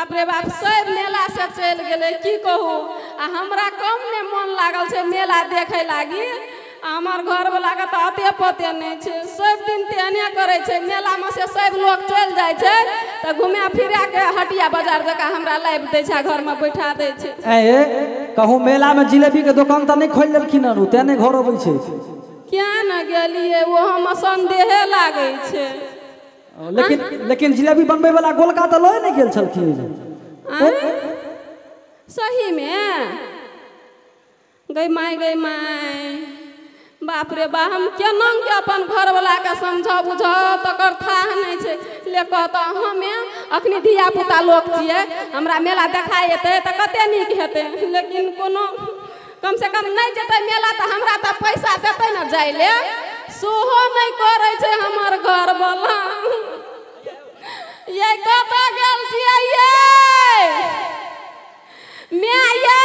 बाप रे बाप सब मेला से चलि गेलै की कहू? आ हमरा कम ने मन लागल छै मेला देखे लागी। हमर घरवला के तऽ अते पते नहि छै। सब दिन तेहने करै छै मेलामे से सब लोग चलि छै तऽ घुमा फिरा के हटिया बाज़ार जकाँ हमरा लाबि दै छै आ घरमे बैठा दै छै। ए कहूँ मेला में जिलेबी के दुकान तऽ नहीं खोल देलखिन हन तें नहीं घर अबै छै। किया न वो हम संदेहे लागै छै। लेकिन लेकिन जिलेबी बनबै वाला गोलका तऽ लए नहीं गेल छलखिन। आँय? सहीमे? गै माय गै माय बाप रे बा हम केना के अपन घरवला के समझ बुझ तकर थाह नहि छै। ले कहता हमें अखनी धिया पुता लोक छियै हमरा मेला देखा एतै तऽ कते नीक हेतै। लेकिन कोनो कम से कम नहि जेतै मेला तऽ हमरा तऽ पैसा देतै ने जाय ले। सेहो नहि करै छै हमर घरवला ये कतऽ गेल छियै ये माय ये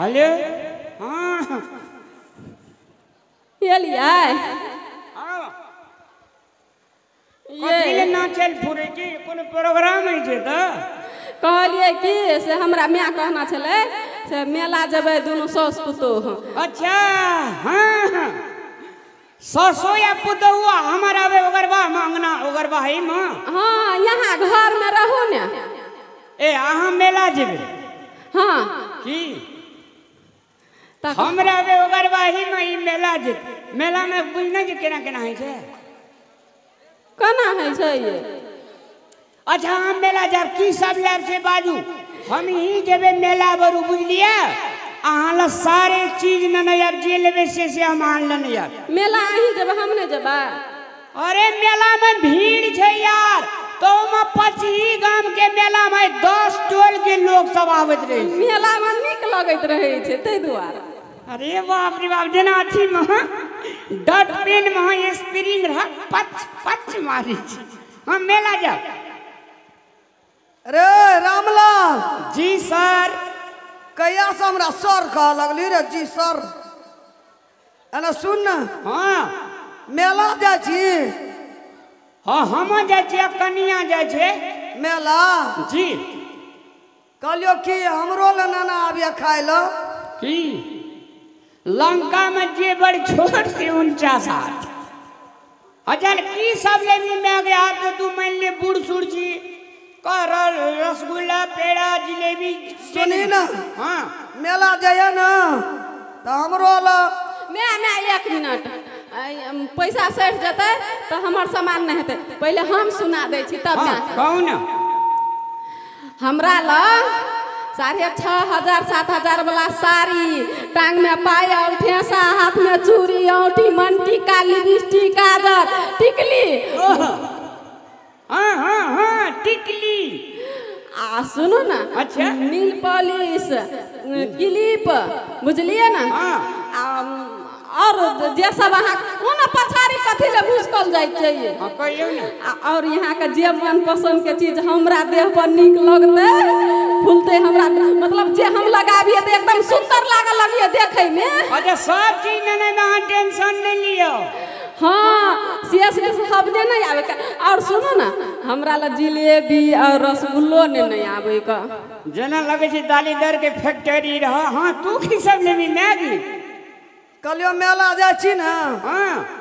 हेलो हाँ। एलियै हाँ। ये। कथी ना चल फुरै छी कोनो प्रोग्राम होइ छै तऽ कहलियै कि से हमरा माय कहना छलै से मेला जेबै दुनू साउस पुतोह। अच्छा हाँ। हाँ ससो या पुतहुआ हमर आबे ओगरबा मंगना ओगरबा है माँ। हाँ यहाँ घरमे रहू ने। ए अहाँ मेला जेबै? हाँ। की? हमरा आबे ओगरबा ही में ई मेला जेबै मेला में बुझने जे केना केना होइ छै? केना होइ छै ये अच्छा हम मेला जाब की सब लाभ छै बाजू? हम ही जेबै मेला बरू बुझलियै? अहाँ लग सारे चीज़ न नहीं आब जे लेबै से से हम लग नहीं मेला अहीं जेबै हम नहि जेबै अरे मेला में भीड़ छै यार तो में पचही गाँव के मेला में दस टोल के लोग सब आवत रहे। छै। मेलामे नीक लगैत रहै छै ताहि दुआरे। अरे बाप रे बाप जेना अथी में डट पेन में स्प्रिंग रह पच पच मारी छै। हम मेला जाब रे रामलाल। जी सर। कहिया से हमरा सर कह लगली रे? जी सर। एना सुन न। हाँ। मेला जाइ छी? हाँ हम जाइ छियै कनिया जाइ छै। मेला? जी। कहलियो कि हमरो ले नाना आबिया खाय ल की? लंका में जे बड़ छोट से उनचास हाथ अजल की सब लेनी में गया तो तू मान ले बूढ़ सूढ़ जी कर रसगुल्ला पेड़ा जिलेबी सुनी ना? हाँ। मेला जाइए न? तो हमरो ल माय माय एक मिनट। पैसा सठि जेतै तऽ हमर सामान नहि हेतै। पहिले हम सुना दै छी तब हाँ ना। हमरा लग साढ़े छः हज़ार सात हज़ार वाला साड़ी टांग में पायल ठेसा हाथ में चूड़ी औठी मन टीका लिपस्टिक काजर टिकली। हाँ हाँ हाँ टिकली। आ सुनू ना। अच्छा। नील पॉलिश क्लिप बुझलिए ना? हाँ। और जे सब अहाँ कोना पछाड़ी कथी ले भूसकल जाइ चाहिए ना। और यहाँ के जे मन पसंद के चीज़ हमरा देह पर निक लगते फूलते हमरा मतलब जे हम लगाबिए तो एकदम सुंदर लागे लगिए देखे में अच्छा सब चीज़ में अहाँ टेंशन नहीं लियो हाँ शेष सबने नहीं आवे का। और सुनो ना हमरा ला जिलेबी और रसगुल्लो ने नहीं आवे का। जना लगे छै दालीदर के फैक्ट्री रह हाँ तू की सब लेबी मैगी? कलियो मेला जाइ छी न। हाँ।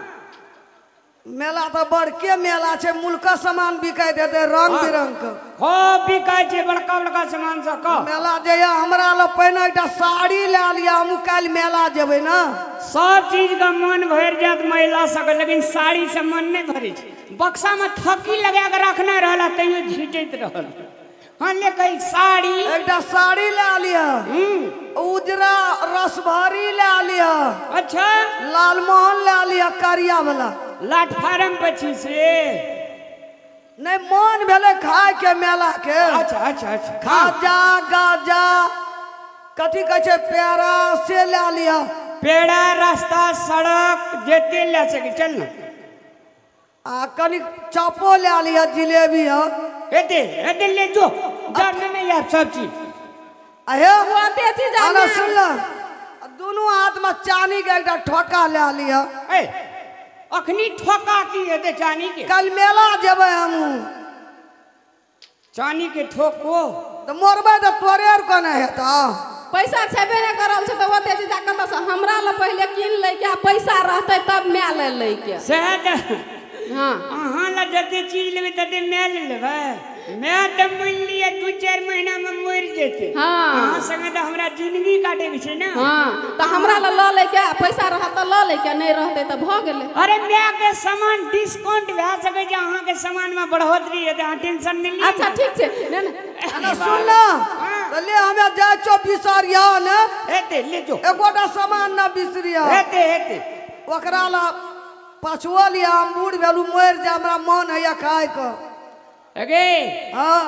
मेला तो बड़के मेला छे मुल्का सामान बिकाय देते रंग बिरंग के। हो बिकाय छे बड़का बड़का सामान सब का मेला जइया हमरा ल पहिने एकटा साड़ी ले लिया हम कल मेला जेबे न। सब चीज़ का मन भर जात महिला सबके लेकिन साड़ी से मन नहीं भरे छे। बक्सा में थकी लगा के रखने रहला तइयो झिटैत रहल। हाँ ले कही साड़ी। एकटा साड़ी लए लिया। हम्म। उजरा रसभरी लए लिया। अच्छा। लालमोहन लए लिया करिया वाला प्लेटफार्म पे छी से। नहीं मन भेलै खाय के मेला के। अच्छा अच्छा अच्छा। खा खाजा गाजा। कथी कहै पेड़ा से लए लिया। पेड़ा रास्ता सड़क जेते ले सके चल ना। आ कनी चापो लए लिया जिलेबी है हेते हेते ले जो। डर नहीं यार सब चीज़ अहे ओते चीज़ आना आने- सुन ल। दुनू हाथ में चानी के एकटा ठोका लए लिया। ए अखनी ठोका की हेते चानी के? कल मेला जेबै हमहूँ चानी के ठोको। तो मोरबै तो तोरे आर कने हेता पैसा छेबे नहि करल छै तऽ ओते चीज़ कतऽ से हमरा लए पहिले कीन लै के पैसा रहतै तब माय ले लै के सहज हाँ। ला जते चीज़ लेबै तते मैं ले लेबै। मैं तऽ मान लिअ दू चारि महीना में मरि जेतै। हाँ। अहाँ संगे तऽ हमरा ज़िंदगी काटे के छै ने। हाँ तऽ हमरा लए लै के आ पैसा रहत लै के नहि रहतै तऽ भऽ अरे मैं के सामान डिस्काउंट भए सकै छै अहाँ के सामान में बढ़ोतरी हेतै अहाँ टेंशन नहि लिअ। अच्छा ठीक छै। नहि अरे सुन ना तो ले हमें जाय छो बिसरिया ने हेतै ले जो। एकोटा सामान ना बिसरिया। हेतै हेतै। ओकरा ला पछुआ लिया हम बूढ़ भेलू मरि जा हमरा मन हैया खाय के अगे हाँ।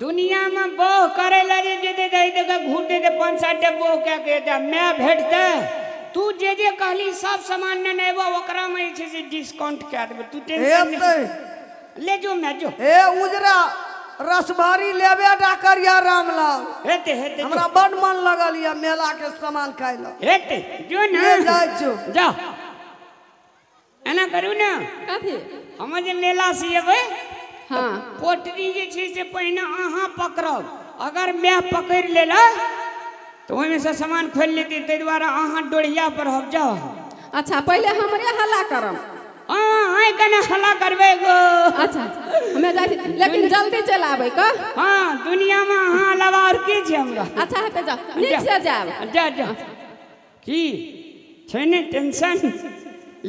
दुनिया में बोह करे ला जे जेते दही दे घूटे दे पाँच सात डे बोह क्या के दे मैं भेटते। तू जे जे कहली सब सामान ने नेबो ओकरा में जे छै से डिस्काउंट कए देबो। तू टेंशन नहीं ले। जो मैं जो। हे उजरा रसभरी लेबे टा करिया रामलाल। हेते हेते हमरा बड मन लगल या मेला के सामान खाय ला हेते जो ले ना जाय छो जा एना करू ना कथी हम जे मेला से एबै हाँ पोटरी जे छै से पहिने अहाँ पकड़ब अगर मैं पकड़ लेला तऽ ओहिमे से सामान खोल लेती ताहि दुआरे अहाँ डोढ़िया पर हम जाओ अच्छा पहिले हमरे हल्ला करम हाँ आइ कने हल्ला करबै गो अच्छा हमें छी लेकिन जल्दी चलि आबै का हाँ दुनियामे अहाँ अलावा आओर के छै हमरा अच्छा हेतै जाउ नीक से जायब जा जा की छै ने टेंशन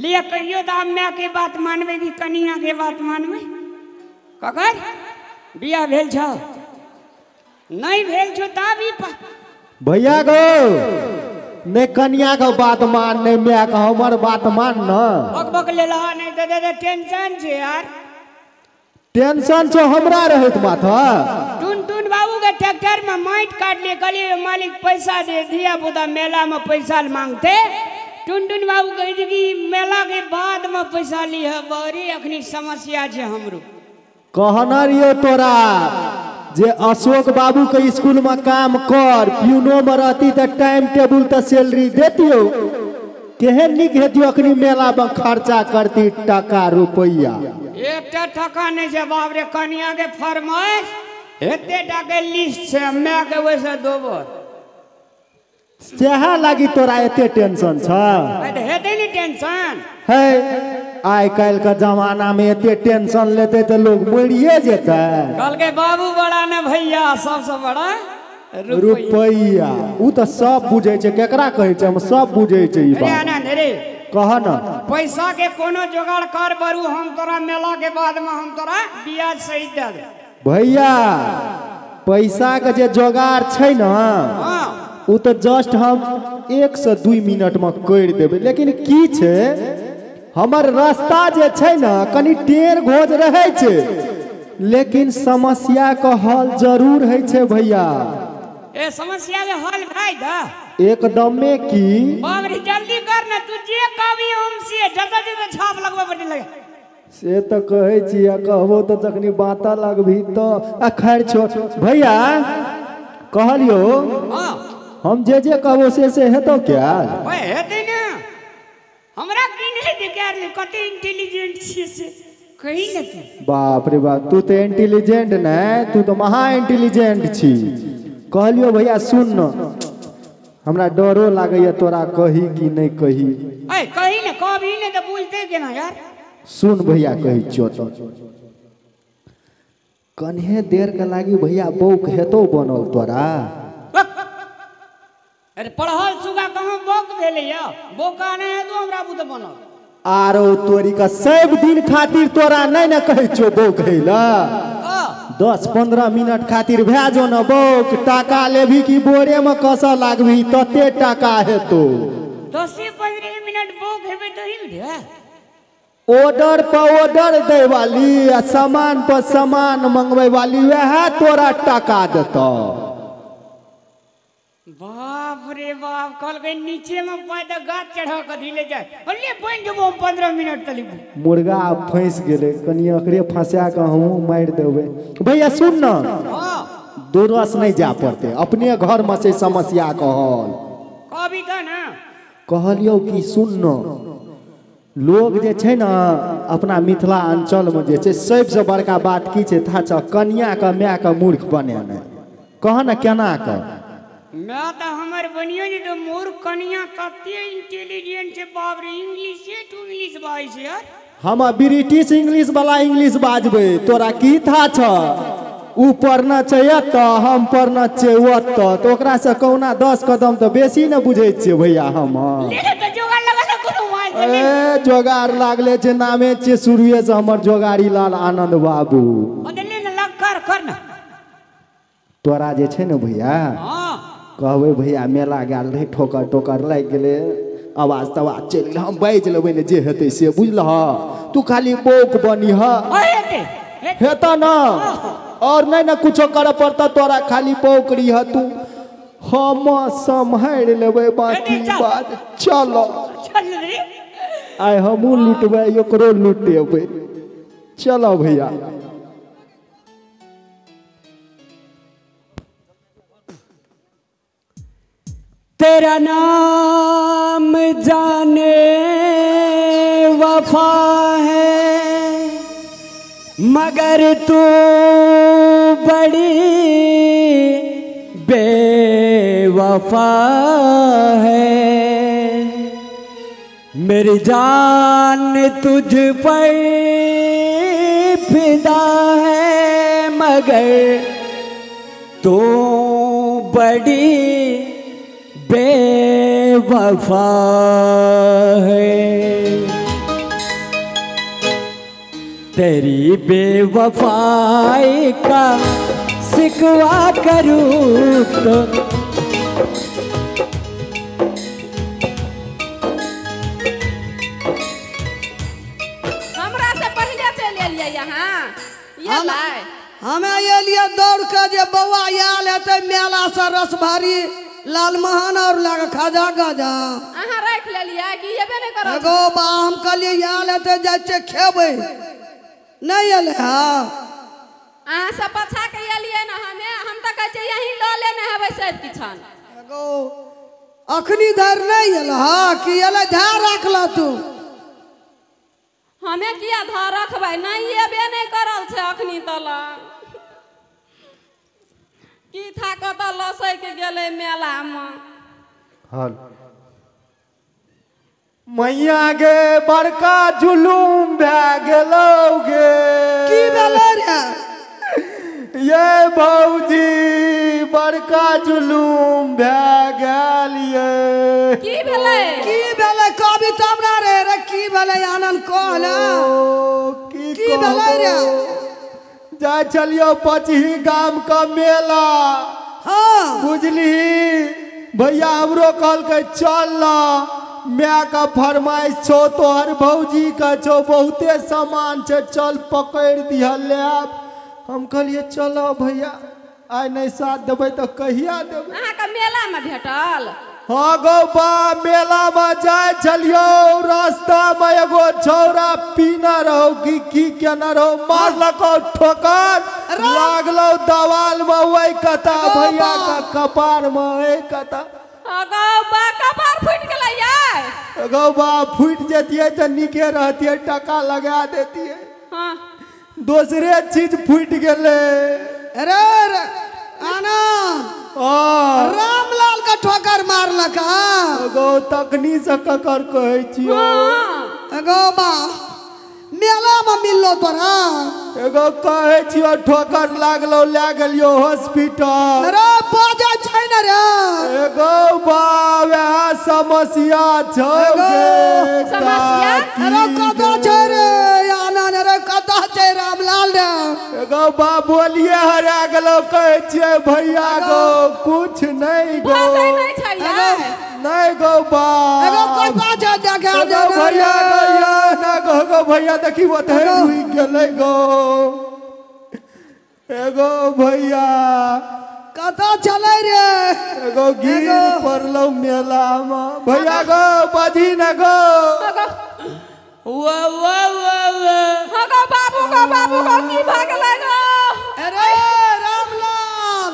लिया कहियो तऽ आब मायके बात मानबै कि कनियाके बात मानबै ककर? बियाह भेल छौ। नहि भेल छौ ई प- भैया गो नहीं कन्या के बात मान नहीं मैं के हमर बात मान न। बक बक ले लहा नहीं तऽ दे दे टेंशन छै यार। टेंशन छो हमरा रहत माथा टुन टुन बाबू के ट्रैक्टर में माटि काट लिए कहलिए मालिक पैसा दे धिया पुता मेला में पैसा मांगते। टुन टुन बाबू कहे कि मेला के बाद में पैसा लिह बड़ी अखनी समस्या छै हमरो। कहना रियो तोरा जे अशोक बाबू के स्कूल में काम कर प्यूनो में रहती तो टाइम टेबुल तो सैलरी देतियो। केहन निक हेतियो अखनी मेला में खर्चा करती टका रुपया एकटा टका नहीं छै बाप रे कनिया के फरमाइश एते टा लिस्ट छै मैं के वैसे दोबर सेहा लागी तोरा एते टेंशन छ? हेतै नहीं टेंशन है आइ काल्हि के जमाना में एते टेंशन लेते तो लोग मरिए जेतै। कल के बाबू बड़ा ने भैया सबसे बड़ा रुपैया। उ तो सब बुझे छै केकरा कहै छै हम सब बुझे छै ई बात। आनंद रे कह न। पैसा के कोनो जोगाड़ कर बरू हम तोरा मेला के बाद में हम तोरा ब्याज सहित दे दे भैया पैसा के जे जोगाड़ छै न हाँ। उ तो जस्ट हम एक से दू मिनट में कर देबै। लेकिन की छै हमर रास्ता जे छै न कनि टेढ़ घोज रहै छै। लेकिन समस्या के हल ज़रूर होइ छै भैया। ए समस्या के हल भाई दा। एकदमे की? बाप रे जल्दी कर ना तू जे कहबी हम से। जल्दी जल्दी छाप लगवा बटे लगे। से तो कहै छी कहबो तो जखनी बाता लगभी तो खैर छो भैया कहलियो हाँ। हम जे जे कहबो से से हेतौ क्या? ओए हेतै ना। हमरा की नहीं दिखा रे कते इंटेलिजेंट छी से? कही ना तू। बाप रे बाप तू तो इंटेलिजेंट नहीं तू तो महा इंटेलिजेंट छी। कहलियो भैया सुन न। हमरा डरो लागैया तोरा कही कि नहीं कही। ए कही ना कभी ना तो बोलते केना यार। सुन भैया कही छियो तो कन्हे देर के लागी भैया बौक हेतौ बनल तोरा। अरे पढ़ल सुगा कहाँ बोक भेले या? बोका नहीं है तो हमरा बुत बनल। आरो तोरी का सब दिन खातिर तोरा नहीं न कहै छियो बौक हैला हाँ दस पंद्रह मिनट खातिर भए जो न बौक। टाका लेभी कि बोरे में कसऽ लागभी तते टाका हेतौ दसे पंद्रह मिनट बोक हेबे तो ही दे। ऑर्डर पर ऑर्डर दे वाली सामान पर सामान मंगवे वाली वह तोरा टाका देतो। बाप रे बाप कल के नीचे में पैदा गाछ चढ़ा कर ढीले जाए अरे बन जबो हम पंद्रह मिनट तली। मुर्गा आब फंस गेले कनी अकरे फंसा के हमहूँ मारि देबै। भैया सुन न। दूरस नहीं जा पड़ते। अपने घर में से समस्या कहल। कभी तो ना। कहलियो कि सुन न। लोग जे छै ने अपना मिथिला अंचलमे जे छै सबसँ बड़का बात की छै था छ कनियाके मायके मूर्ख बनेनाइ। कह ने केना कऽ। मैं तो हमर बनियो जी तो मोर कनिया कते इंटेलिजेंट छै बाप रे इंग्लिश से तू इंग्लिश बाजै छै यार। हम ब्रिटिश इंग्लिश वाला इंग्लिश बाजबै तोरा की था छ? ऊ पढ़ना छै एतऽ हम पढ़ना छै ओतऽ तऽ ओकरासँ कहुना दस कदम तऽ बेसी ने बुझै छियै भैया हम। तो कोनो ए जोगार लागले छै नामे छियै शुरुए से हमर जोगारी लाल आनंद बाबू। बदले न लग कर कर न। तोरा जे छै ने भैया हाँ। कहबै भैया मेला गेल रहै ठोकर टोकर लागि गेलै। आवाज़ तवाज चलि गेलै हम बाजि लेबै ने जे हेतै से बुझलह तू खाली बौक बनिह हेते? ना। और नहीं ना कुछो करे पड़ता तोरा खाली बौक रही तू। हम सम्हारि लेबै बाकी बात। चलो। चल रे। आइ हमहूँ लुटबै ओकरो लुटेबै। चलो भैया। तेरा नाम जाने वफा है, मगर तू बड़ी बेवफा है। मेरी जान तुझ पर फिदा है, मगर तू बड़ी बेवफा है। तेरी बेवफाई का सिकवा करूँ तो। हमरा से पहले चल एलियै यहाँ। ये हम- लाय हमें एलिए दौड़ के जे बौआ आयल हेतै मेला से रसभारी लालमोहन और लग खाजा गजा। अहाँ राखि लेलियै कि एबे नहि करब? एगो बा हम कहलिए आयल हेतै जाइ छियै खेबै। नहीं एले हाँ। अहाँ सब पछा के एलियै ने हमें हम तऽ कहै छियै यहीं लऽ लेने हेबै सब किछन। एगो अखनी धरि नहीं एल हाँ कि एले ध्यान रखल तू। हमें किया धर रखबै? नहीं एबे नहि करल छै अखनी तलक की था कतऽ लसैक गेलै मेलामे? हल। मैया गे बड़का जुलूम भए गेलौ गे। की भेलै रे? ये भौजी बड़का जुलूम भए गेल ये। की भेलै? की भेलै? कभी तब ना रे रे की भेलै? आनंद कहले। की की भेलै रे? जाइ छलियो पचही गाम का मेला। हाँ। बुझली भैया हमरो कहलकै चल ना। माय का फरमाइश छो तोहर भौजी का छो बहुते सामान छै चल पकड़ दिह लेब हम कहलिए चलो भैया आइ नहीं साथ देबै तऽ कहिया देबै? अहाँके मेलामे भेटल। हाँ गौ बा मेला में जाय छलियो रास्ता में एगो छौरा पीना रहो की की केना रहो मारलको ठोकर। लागलो दवाल में वही कता भैया का कपार में वही कता। अगो बा कपार फुटि गेलै यै गौ बा फूट जतिये तो निके रहतिये टका लगा देतिये। हाँ। दूसरे चीज़ फूट गेले। रे रे हाँ रामलाल का ठोकर मारलक हाँ गौ तकनी से ककर कहै छियो। एगो बा मेला में मिललो तोरा एगो कहै छियो ठोकर लागलो लए गेलियो हॉस्पिटल रे बाजा छै न रे। एगो बा वएह समस्या छौ। एगो समस्या? अरे कतऽ छै रे रे? रामलाल रे एगो बा बोलिए हरा गेलो कहै भैया गो कुछ नहीं गो। नहि गो बा एगो दे भैया गो या ना गो गो भैया देखी गेलै गो। एगो भैया कतऽ चलै रे। एगो गिर पड़लौ मेला में भैया गो बाजी न गो। बाबू बाबू की अरे रामलाल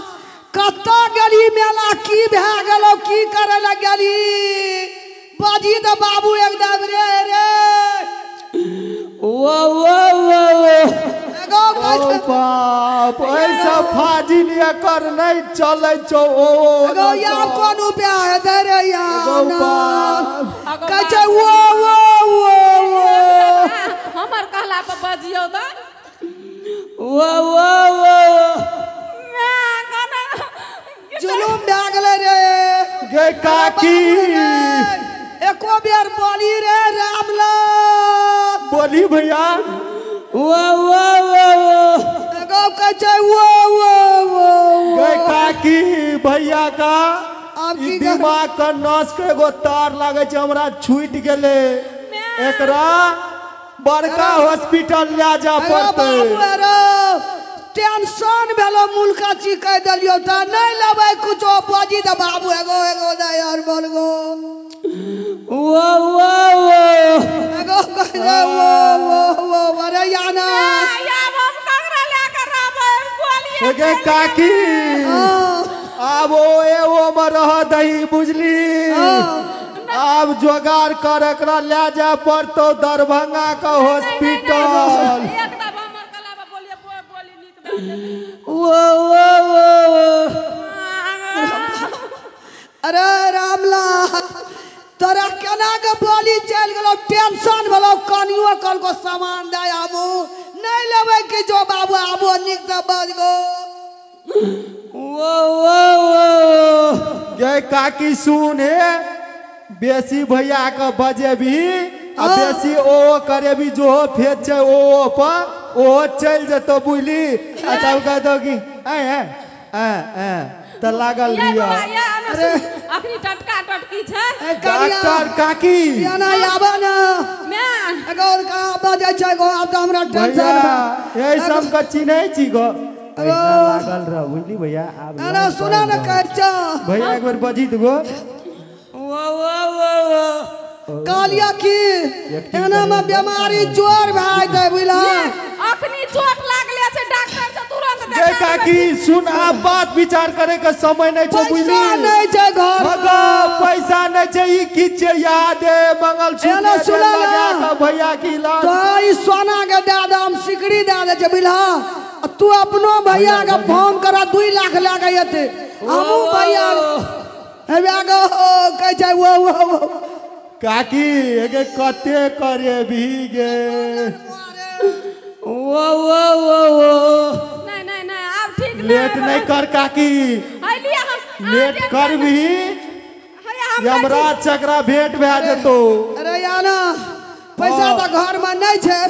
गेली मेला की गेलो की करे गेली बाजी बाबू एकदम रे रे। वो वो वो वो एगो ओ कैसे बाप ऐसा फाजिल कर नहीं चले छो ओ ओ यार कौन उपाय है दे रे यार कैसे वो वो वो वो हमर कहला पर बजियो तो वो वो वो मैं गाना जुलूम भए रे गे काकी एको बेर बोली रे रामलाल बोली भैया वो वो वो वो एगो कैसे वो वो वो गे काकी भैया का ई दिमाग का नस के एगो तार लागे छै हमरा छूट गेले एकरा बड़का हॉस्पिटल ले जा पड़ते। टेंशन भेलो मुल्का ची कह देलियो त नहीं लेबै कुछो बाजी त बाबू एगो एगो दे यार बोलगो। वो वो वो एगो कह दे वो वो वो अरे याना या हम कंगरा लेकर रहबै? बोलिए गे काकी अब ओ एगो में रह दही बुझली। अब जोगाड़ कर एकरा ले जा पड़तो दरभंगा का हॉस्पिटल वो वो वो अरे रामलाल तोरा केना के बोली चल गेलो? टेंशन भेलो कनियो कल को सामान दे आबू। नहीं लेबै कि जो बाबू आबू निक से बज गो वो वो वो। गे काकी सुन हे। बेसी भैया के बजे भी आ बेसी ओ करे भी जो फेर छै ओ ओ पर ओ चल जेतो बुझली आ तब कह दो कि त लागल अखनी टटका टटकी छै? डॉक्टर काकी। याना आबा ना। मैं का बजे छै गो? त हमरा सब के चिन्है छी गो। लागल रह बुझली भैया आब अरे सुना न। भैया एक बार बजी दो वो कहलिया एना में बीमारी ज़ोर भए जाइ बुझला अखनी चोट लागले छै डॉक्टर से तुरंत देखा काकी सुन आब बात विचार करे के समय नहीं छै बुझली पैसा नहीं छै घर मगा पैसा नहीं छै ई की छै याद है मंगल एना सूत्र सुना ना। लगा भैया की इलाज तो ई सोना के दे दे हम सिकड़ी दे दे छै बुझला आ तू अपनो भैया के फ़ोन करा दू लाख लगे एते। हमू भैया हेबे गो कहै छै वो वो वो। काकी एगे कते करे भी गे? वो वो वो वो। नहीं नहीं नहीं अब ठीक लेट नहीं कर काकी। है लिया हम लेट कर भी। यमराज चकरा भेंट भए जेतो। अरे याना पैसा तो घर में नहीं छै।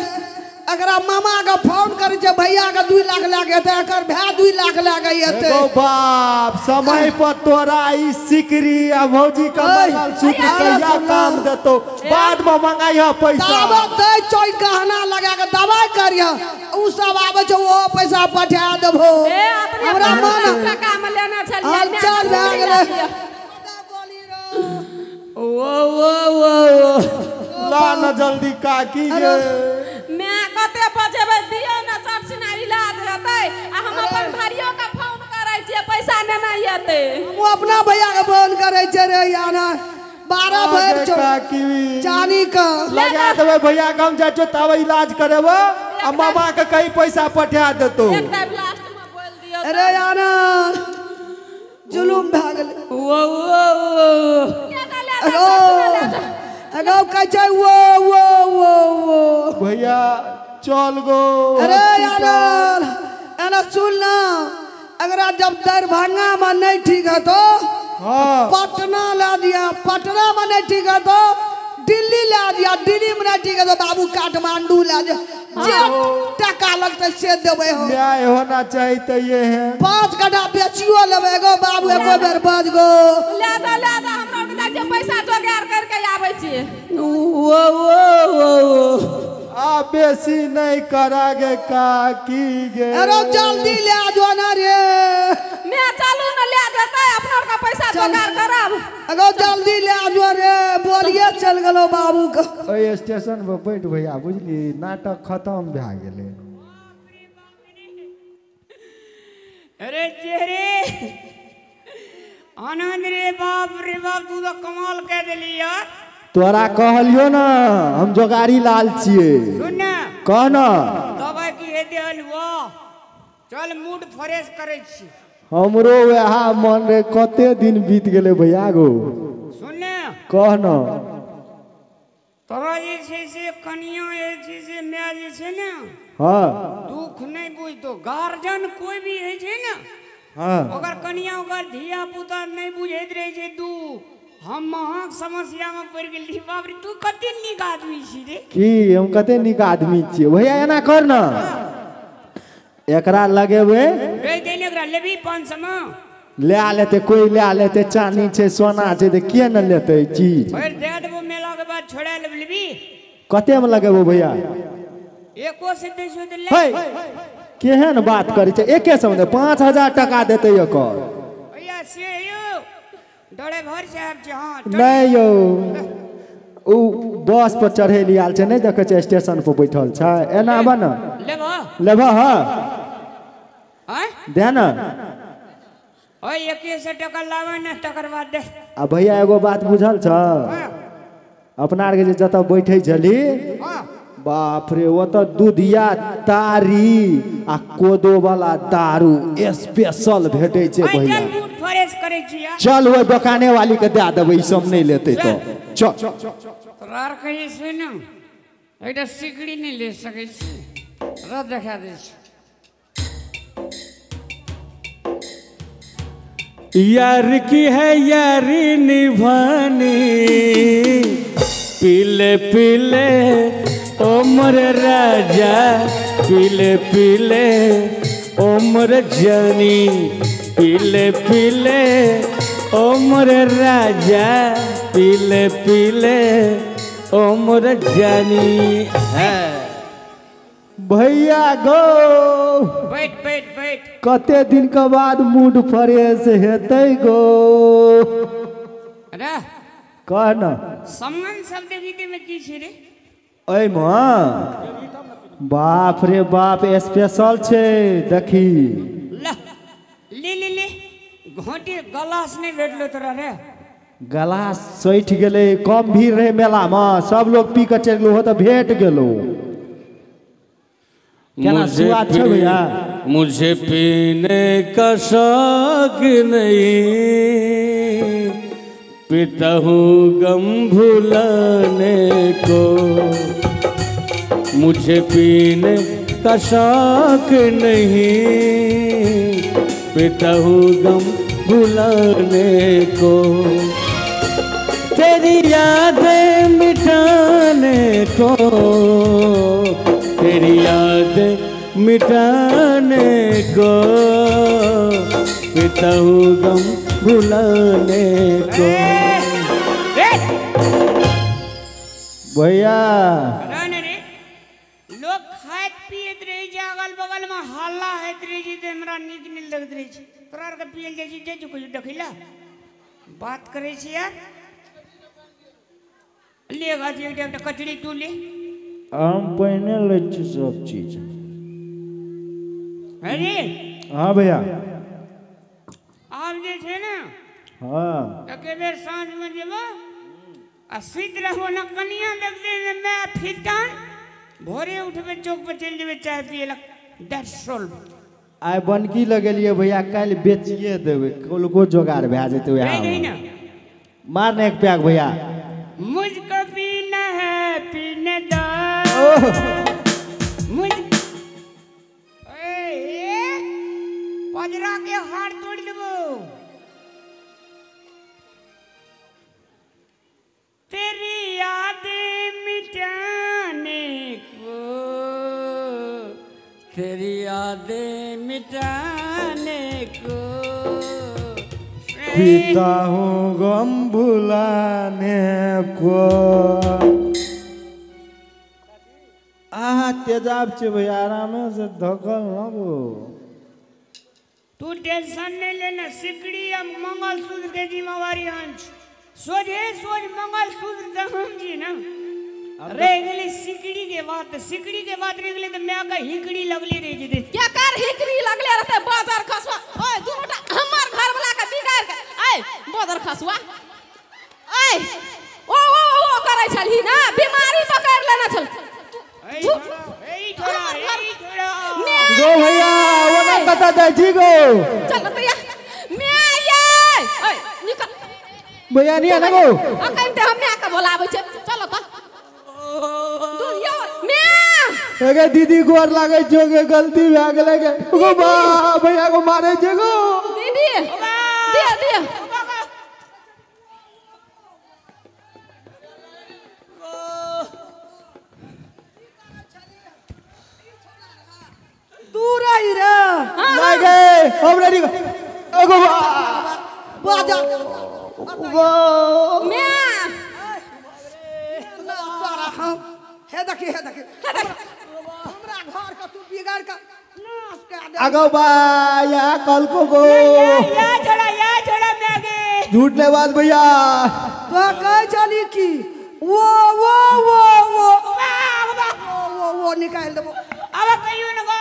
एकरा मामा के फ़ोन करे छै भैया के दू लाख लगे एते एकर भाय दू लाख लगे एते एगो बाप समय पर तोरा ई सिकरी आ भौजी का सूत्र ऐ, कहिया काम देतो? बाद में मंगाइया पैसा। दावत दे चोई गहना लगा के दवाई करिया। उ सब आवे छै ओ पैसा पठा देबो। ए अपने हमरा मन टका में लेना मैं चाल चूड़ी गेलै। वो वो वो वो ला न जल्दी काकी गे मैं कते बजेबै दियौ न चर्चिना इलाज हेतै आ हम अपन भाइयों के फ़ोन करै छियै पैसा लेना हेतै हम अपना भैया के फ़ोन करे छै रे याना। बारह भर चानी का? लगा देबै भैया के हम छो तब इलाज करेबो आ मामा के कहीं पैसा पठा देतो। में बोल दियौ अरे याना। जुलुम भए गेलै। वो वो वो एगो एगो कहै छै वो वो वो वो भैया चल गो। अरे यार एना सुन ना। अगर जब दरभंगा में नहीं ठीक है तो हाँ। पटना ला दिया पटना में नहीं ठीक है तो दिल्ली ला दिया दिल्ली में नहीं ठीक है तो बाबू काठमांडू ला दिया। जे टका लगते से देवे हम न्याय होना चाहिए तो ये है। पाँच कटा बेचियो लेबै गो बाबू एको बेर बज गो। ले जा ले जा हमरा के पैसा जोगाड़ करके आबै छियै। वो वो वो आ बेसी नहीं करागे काकी गे अरे जल्दी ले जो ना रे। मैं चालू न ले जेतै अपना का पैसा जोगाड़ करब। अगो जल्दी ले जो रे बोलिए चल गेलो बाबू का ओइ स्टेशन पर बैठ भैया बुझली नाटक खत्म भए गेलै। अरे चेहरे आनंद रे बाप रे बाप तू तो कमाल कह दिली यार। तोरा कहलियो ना हम जोगाड़ी लाल सुन ना। कह न दबाई की हेते हलवा चल मूड फ्रेश करे छी। हमरो वएह मन रे कते दिन बीत गेले भैया गो। सुनने कह न तोरा जे छै से कनिया जे छै से माय जे छै ने हाँ। दुख नहीं बुझतो। गार्जियन कोई भी है छै ने हाँ। ओकर कनिया ओकर धिया पुता नहीं बुझैत रहे छै दुख। हम महक समस्या में पड़ गेली बाप रे तू कते नीक आदमी छी रे। की हम कते नीक आदमी छियै? भैया एना कर न? एकरा लगेबै? देने एकरा लेबी पाँच में। लए लेते कोई लए लेते चानी छै सोना छै तऽ किया न लेते चीज़? फिर दे देबो मेला के बाद छोड़ा लेब कते में लगेबो भैया? एको से दे सो दे ले केहन बात करै छै? एके सौ दे पाँच हज़ार टका देते एकर। डरे भर साहब जी हाँ नहि यौ। उ बस पर चढ़ेली आयल छै नहि देखै छै स्टेशन पर बैठल छै। एना आबऽ न लेबो। लेबऽ हँ। हैं दे न। टका न तकर बाद दे। आ भैया एगो बात बुझल छ? अपना आरके जे जतऽ बैठे छली हाँ। बाप रे ओतऽ दूधिया तारी आ कोदो वाला दारू स्पेशल भेटे छै भैया। चल ओहि दोकाने वाली के दए देबै ई सब नहि लेतै तऽ चल। तोरा आर कहिए से न? एकटा सिकड़ी नहीं ले सकै छी। रद देखा दै छी। यार की है यारी निभानी? पीले पीले। उमर राजा पीले पीले उमर जानी पीले पीले उमर राजा पीले पीले उमर जानी है। भैया गो। बैठ बैठ बैठ। कते दिन के बाद मूड फ्रेश हेतै गो? अरे कह न। सम्मान शब्द गीते में की छै रे? एहिमे बाप रे बाप स्पेशल छै देखी। ले ले ले घोटी गलास नहीं भेटलो तोरा रे। गलास सठि गेलै कम भीड़ रहै मेलामे सब लोग पी कऽ चलि गेलो हो तऽ भेट गेलो। केना मुझे स्वाद छै भैया? मुझे पीने का शौक नहीं। पीता हूँ गम भुलाने को। मुझे पीने का शौक नहीं। पीता हूँ गम भुलाने को। तेरी यादें मिटाने को। तेरी यादें मिटाने को। पीता हूँ गम भुलाने को। भैया। लोग खाइत पियत रहे छै अगल बगल में हल्ला होइत रहे छै तऽ हमरा नीक नहीं लगैत रहे छै तोरा के पियल जाइ छै छै कुछ देखैला। बात करे छी यार। ले एकटा एकटा कचड़ी तू ले। हम पहिने लै छी सब चीज़। अरे। हाँ भैया। छै ने हाँ। एके बेर साँझ में जेबो आ सुति रहबो न कनिया देखते ने मैं फिटान भोरे उठबे चौक पर चलि जेबे चाय पिए लग दैट्स सोल्व आइ बनकी लगेलियै भैया काल्हि बेचिए देबै कौलको जोगाड़ भए जेतै नहीं नहीं ना। मार ने एक पैक भैया। मुझको पीना है पीने दो। मुझ ए, ए, पजरा के हार तेरी यादें मिटाने को। तेरी यादें मिटाने को। पीता हूँ गम भुलाने को। आहा तेजाब छै भैया आरामे से धकल न गो तू टेंशन नहीं लेना सिकड़ी या मंगलसूत्र के जिम्मेवारी हंस सोच है मंगल सूत्र हम जी ना। तो- रह सिकड़ी के बात सिकड़ी के बात रेगले तो मैं का हिकड़ी लगले रे जी। क्या कर हिकड़ी लगले रहते बाज़ार खसवा। ओए दुटा हमार घर वाला का बिगाड़ के ए बाज़ार खसवा। ए ओ ओ ओ करे ही ना? बीमारी पकड़ लेना छल। ए छोरा ए छोरा जो भैया वो ना बता दे जी गो। चल भैया। भैया नहीं आना गो अखन ते हम मैं के बोलाबै छै चलो त दूर यो मैं एगे दीदी गोर लागे छो गे गलती भए गेलै गे गो बा भैया को मारे छै गो दीदी दिया दिया तू रही रे नहीं गे हम रेडी गो बा बाजा गो मैं हे देखी हे देखी हमरा घर का। तू बिगाड़ का नाश कर दे आगो बा कल को गो या छोड़ा या छोड़ा मैं आगे झूठ ले बात भैया। तो कह चली की। वो वो वो वो। वो वो वो निकाल देबो अब कहियो न गो।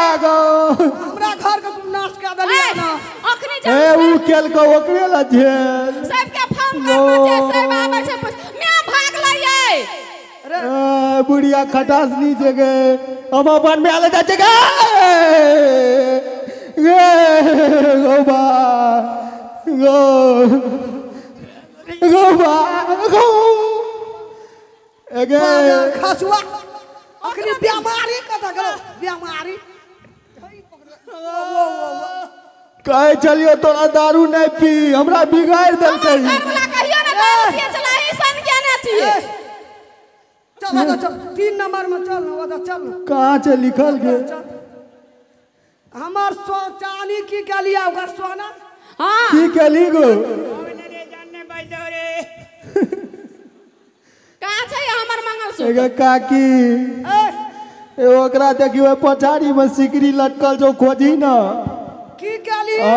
हमरा घर का तू नाश कर देली ना। अखनी ए जा केल को ओकरे ला झेल सबके फ़ोन करना छै सब आबै छै मैं भाग लइए ए, बुढ़िया खटास नीचे गए हम अपन में आले जाचे गे गे गो बा गो गो बा गो। एगे। खसुआ। अखनी बीमारी कथा गलो बीमारी कहे चलियो तोरा दारू नहीं पी हमरा बिगाड़ देलकै करला कहियो। ने बात के चलाई सन के ने छिए चल चल चल। तीन नंबर में चल ना ओदा चल। ना कहाँ से लिखल गे? हमार सो चानी की के लिया ओकर सोना? हाँ। की केली गो रे जानने बाई दो रे कहाँ छै हमर मंगलसूत्र एगे काकी। ओकरा देखियो पछाड़ी में सिकरी लटकल जो खोजी ना। की के लिया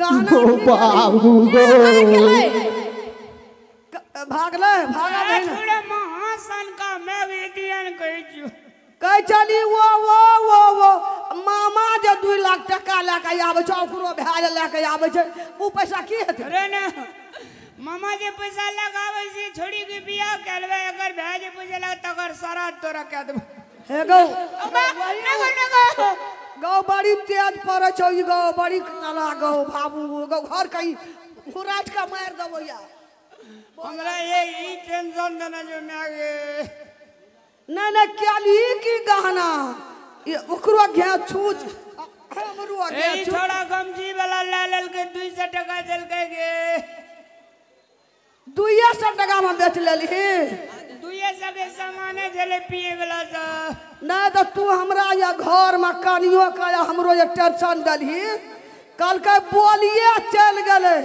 गहना गो बाबू गो। भागले भागा नहीं छोड़ा महासन का मैं वेदियन कहि छु। कह चली वो वो वो वो मामा जे दू लाख टका लेके आबै छै ओकरो भाई लेके आबै छै ऊ पैसा की हेतै? अरे ना मामा जे पैसा लगावे से छोड़ी के बियाह करवे अगर भाई जे पैसा लगा तकर सराद तोरा कह देबो हे गौ। नगो नगो गौ बड़ी तेज पड़े छौ ई गौ बड़ी चला गौ बाबू गौ घर कहीं हुराट का मार देबो या। हमरा ये ई टेंशन देना जो मैं आगे नहीं नहीं क्या ली की गहना? ये ओकरो घे छूच हमरो घे छूच छोड़ा गमजी वाला ले लेल के 200 टका देल के दुइये सौ टका में बेच लेली दुइये सौ के सामान जले पिए वाला सा। नहीं तो तू हमरा या घर में कनियो का या हमरो ये टेंशन दलही। कल के बोलिए चल गले।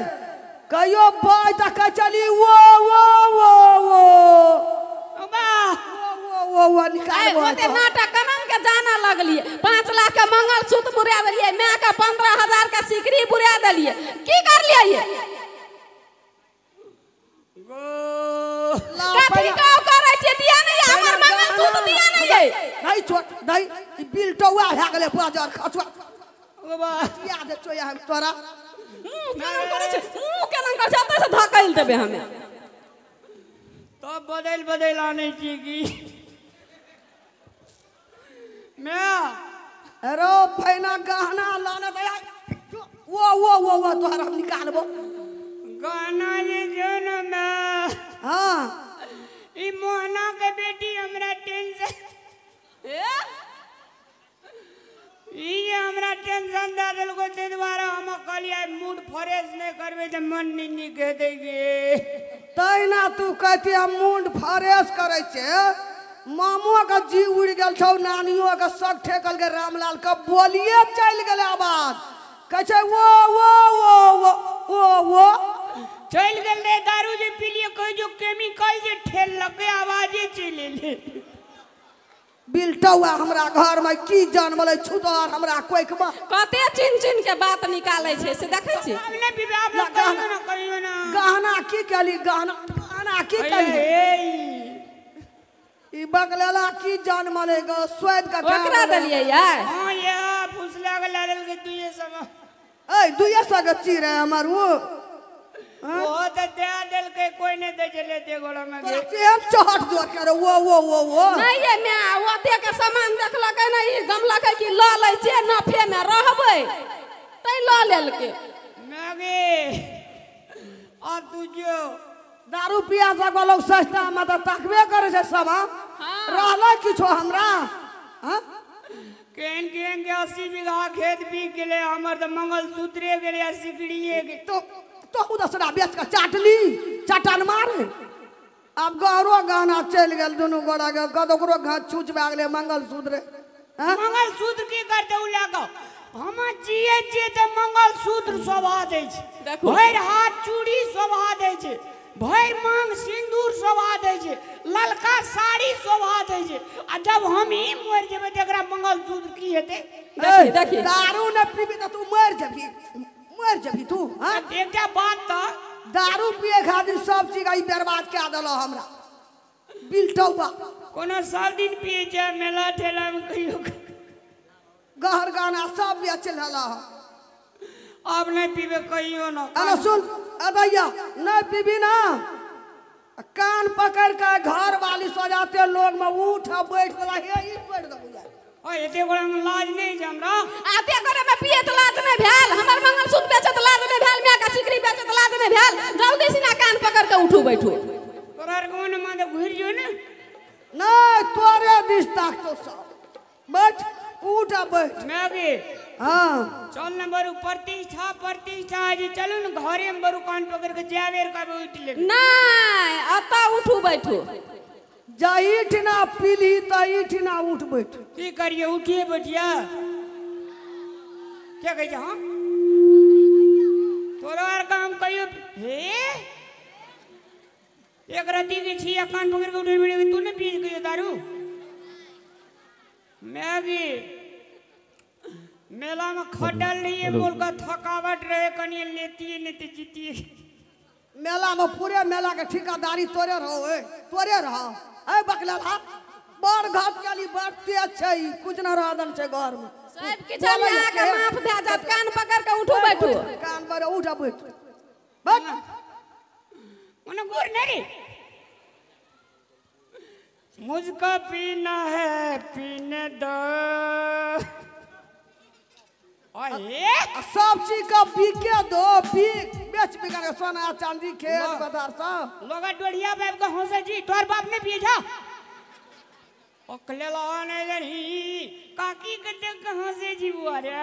कहियो बाय तक कह चली वो वो वो वो। अबा वो वो निकाल वो ओते नाटक कनन के जाना लगलिए पाँच लाख के मंगलसूत्र बुरा देलिए मैं के पंद्रह हज़ार के सिकरी बुरा देलिए की करलिए ये? कथी का करे छिए दिया नहीं हमर मंगलसूत्र दिया नहीं ये नहीं छोट नहीं ई बिल टौआ भए गेलै बाज़ार खचुआ अबा या दे चोया हम तोरा केना करे छै? केना करे छै? एतै से धकैल देबे हमें। तो बदल बदल आने छी की मैं अरे फैना गहना लाना दया वो वो वो वो तोहर हम निकालबो। गाना जे जो न मैं हाँ। ई मोहना के बेटी हमरा टेंशन ई जे हमरा टेंशन दे देलको ताहि दुआरे हम कहलिए मूड फ्रेश नहीं करबे तऽ मन नहीं नीक हेतै गे तहिना तू कहती हम मुंड फ्रेश करे छे मामो के जी उड़ गेल छौ नानियो के सग ठेकल के रामलाल के बोलिए चल गेले आवाज़। कहे वो वो वो वो वो वो चल गेल रे दारू जे पीलिए कोई जो केमिकल जे ठेल लगे आवाजे चले ले बिल्टौआ हमरा घर में की जानबले छुदर हमरा कोई के कते चिन चिन के बात निकालै छै से देखै छी? हमने विवाह में कहियो ना कहियो ना। गहना की कली गहना गहना की ए ई बगलेला की जान माने गो स्वेद का ओकरा देलिए ये? हाँ ये फुसला के लाल के दुए सब ए दुइये सौ के चीर हमर वो वो तो दे दिल के कोई नहीं दे चले दे गोड़ा में तोरा केहन चहट ज़ोर करे? वो वो वो वो। नहीं ये मैं ओते के सामान देखलकै ना ई गमलकै कि लऽ लै छियै नफे में रहबै। तै लऽ लेलकै। मैगे और तू जो दारू पिया सब लोग सस्ता में तो तकबे करे छै सब हाँ? हाँ। रहलै किछो हमरा? हाँ? केहन केहन के अस्सी बीघा खेत बिक गेले हमर तो मंगल सूत्रे गेले सिकड़िए के तो तो उदसरा बेच के चाटली चटन मारे। अब गहरो गहना चलि गेल दुनू गोड़ा के कद ओकरो घर छूच भए गेलै मंगलसूत्र। हाँ? मंगल सूत्र की करते उ लए हम जिए छियै तऽ मंगल सूत्र शोभा दै छै। देखू। भरि हाथ चूड़ी शोभा दै छै। भरि मांग सिंदूर शोभा दै छै। ललका साड़ी शोभा दै छै। आ जब हम ही मर जेबै एकरा मंगल सूत्र की हेतै? देखी देखी। दारू न पीबी तऽ तू मरि जेबही। मरि जेबही तू हाँ? एकटा बात तऽ दारू पिए खातिर सब चीज़ ई बर्बाद कए देलो हमरा। बिलटौआ कोनो सब दिन पिए छै मेला ठेला में कहियो गहर गाना सब बेच लेला अब नहीं पीबे कहियो ना। अरे सुन अदैया नहीं पीबी ना। कान पकड़ के घर वाली सजाते लोग में उठ बैठ देला हे ई बैठ ओए एते गोड़ा में लाज नहीं छै हमरा। आते करे में पिए त लाज नहीं भेल हमर मंगलसूत्र बेचे त लाज नहीं भेल मैं का सिकरी बेचे त लाज नहीं भेल जल्दी सिना कान पकड़ के उठू बैठू। तोरा गाँव में तो घुर जो ना। नहीं तोरे दिस तक तो सब। बैठ उठ बैठ। मैगी हाँ। चल न बरू प्रतिष्ठा प्रतिष्ठा जी चलू न घरे में बरू कान पकड़ के जावेर का उठ ले नहीं अता उठू बैठू। जाइठ ना पीली तईठ ना उठ बैठ। की करिए उठिए बैठिया। क्या कहे हाँ? तोरा आर काम कहियो हे? एक रति के छिया कान पकड़ के उठे मिले तू ने पी कहियो दारू? मैगी मेला में खटल रहिए बोल का थकावट रहे कनिए लेती है लेते जीती मेला में पूरे मेला के ठिकादारी तोरे रहो ए तोरे रहो। ए बकला बड़ घाट के बड़ तेज छै ही कुछ ना रादन छै घर में। सब किछ आ के माफ़ दे जात कान पकड़ के उठो बैठो। कान पर उठ बैठ। बैठ उन गुर नहीं मुझको पीना है पीने दो। सब चीज़ का बिके दो बिक बेच बिका के सोना चांदी खेत पदार सब लोग डोढ़िया बाप का हंसे जी तोर बाप ने पिए जा ओकले लाने जनी काकी के देख के हंसे जी बुआ रे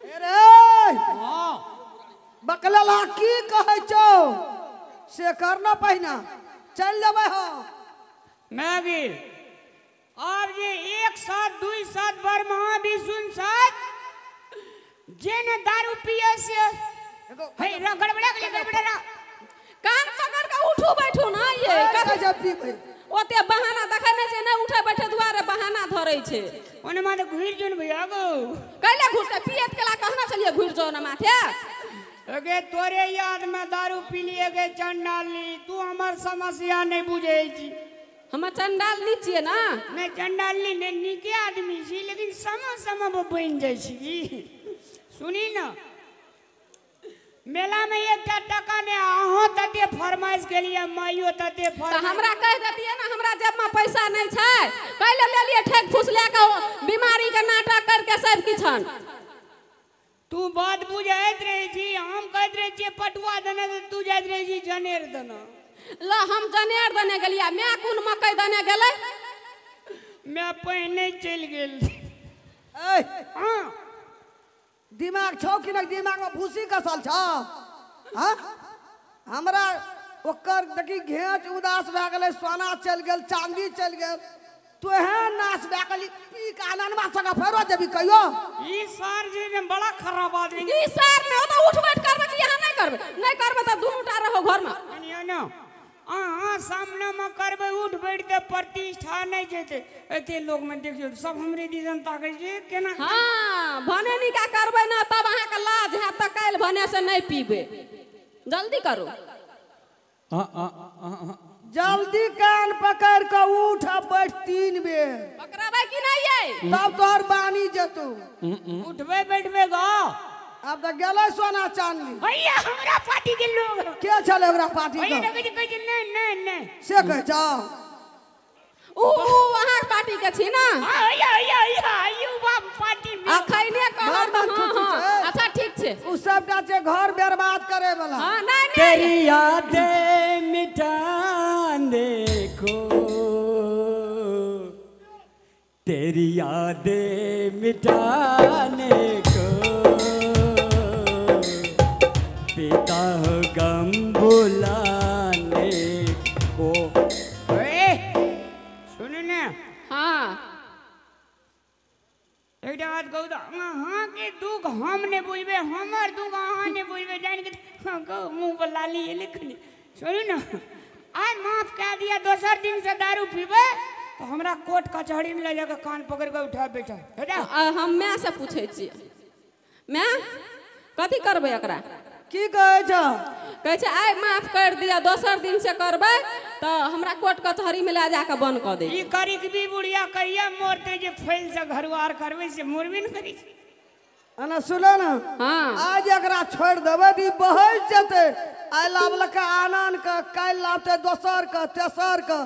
ए रे हाँ बकला की कहै छौ से करना पहिना चल जेबै हो मैगी अब ये एक साथ दुई साथ बार महा भी सुन साथ। जेने दारू पिए से हे रा गड़बड़ा के गड़बड़ा रा कान पकड़ के उठू बैठू ना ये। कतऽ जब पीबै ओते बहाना देखै छै नहि उठे बैठे दुआरे बहाना धरै छै। ओने माते घुर जोन भैया गो कैले घुरते? पियत केला कहना चलिए घुर जाओ ना माथे। अगे तोरे याद में दारू पी लिए गे चंडाली तू हमार समस्या नहीं बुझे छी। हम चंडाल नी छियै ना। मैं चंडाली ने निके आदमी छी लेकिन समय समय पर बन जाय छी। सुनी न। मेला में एकटा टका ने अहाँ तते फरमाइश के लिए माइयो तते फरमाइश। हमरा कहि देतियै ना हमरा जेबमे पैसा नहि छै। कैले लेलियै ठेक फूस लए कऽ बीमारी के नाटक करके सब किछन तू बात बुझाइत रहे छी हम कहैत रहे छियै पटुआ देने तू जाइत रहे छी जनेर देना। ल हम जनेर देने गेलियै मैं कोन मकई देने गेलै। मैं पहिने चलि गेल। ए हाँ। दिमाग छौ कि नहि? दिमाग में भूसी कसल छौ? हाँ? हमरा ओकर देखी घेच उदास भए गेलै सोना चलि गेल चांदी चलि गेल। तू एहन नाश भए गेली पी के आनंदमा संगे फेरो जेबी कहियो? ई सर जी ने बड़ा खराब आदमी। ई सार ने ओतऽ उठ बैठ करबै कि यहाँ नहि करबै? नहि करबै तऽ दुनू टा रहो घरमे। सुनियो न अहाँ सामने में करबै उठ बैठ के प्रतिष्ठा नहीं जेते। एते लोग में देखियो सब हमरे दिसन ताकै छै केना हाँ भने निका करबै ना तब अहाँके लाज हैत तऽ काल्हि भने से नहि पीबै। जल्दी करू। हाँ, हाँ, हाँ, हाँ। जल्दी कान पकड़ के उठ आ बैठ तीन बेर। पकड़बै कि नहि ये तब तोहर बानी जेतौ। उठबे बैठबे गा। अब तो गेलै सोना चांदी भैया हमरा पार्टी के लोग। के छलै ओकरा पार्टी के? देखै छै कहै नहीं नहीं नहीं से कहै छ? ऊ ऊ अहाँके पार्टी के छी ना? हाँ भैया भैया भैया यू बाप पार्टी में। अखैने कहब हाँ हाँ। अच्छा ठीक छै। उ सबटा छै घर बर्बाद करे वाला हाँ नहीं नहीं तेरी यादें मिटाने को तेरी यादें मिटाने को बुलाने को। सुन ना। हाँ। एकटा बात कहू तऽ अहाँ के दुख हम ने बुझबे हमर दुख अहाँ ने बुझबे जान के हाँ, मुँह पर लाली ये लिखनी। सुनू ना। आइ माफ़ कह दिया दोसर दिन से दारू पीबे तो हमरा कोर्ट कचहरी में ले जाकर कान पकड़ के उठा बैठा। हम माय से पूछै छियै। माय कथी करबै एकरा? की कहै छ? कहै छै आइ माफ़ कर दिया दोसर दिन से करबै तऽ हमरा कोर्ट कचहरी में ले जाके बंद कऽ दे। ई करी के भी बुढ़िया कहिया मोरते जे फैल से घरवार करबै से मोरबे न करी छै। अना सुनो ना हाँ। आज एकरा छोड़ देबै तऽ ई बहस जेतै। आइ लावलकै आनन के काल्हि लावतै दोसर के तेसर के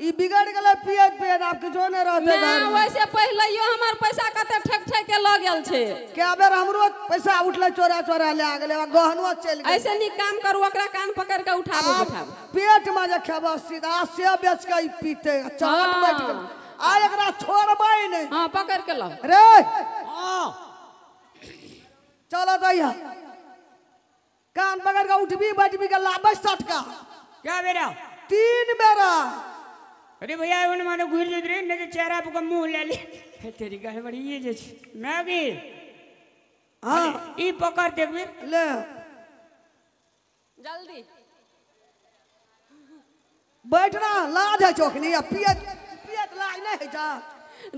ई बिगड़ गेलै पियत पियत आब किछो नहि रहतै ना घर में। वैसे पहिलैयो हमर पैसा कते ठक ठक के लऽ गेल छै। कए बेर हमरो पैसा उठलै चोरा चोरा गेलै आ गहनो चलि गेलै। ऐसे नीक काम करू ओकरा कान पकड़ के उठाबो बैठाबो। पेट में जे खेबह सीधा से बेच के पीते चट हाँ। बैठ गेल। आ एकरा छोड़बै नहि। हाँ पकड़ के लो रे! हाँ। चलो दैया। कान पकड़ के उठबी बैठबी के लाबै सटका क्या बेरा तीन बेरा। अरे भैया उन मानो घुर जेत रे नहीं तो चेहरा पर मुँह ले ले। हे तेरी गड़बड़ी ये जे मैगी हाँ ई पकड़ देख बेर ले। जल्दी। बैठना लाज है चौकनी आ पियत पियत लाज नहीं है जा।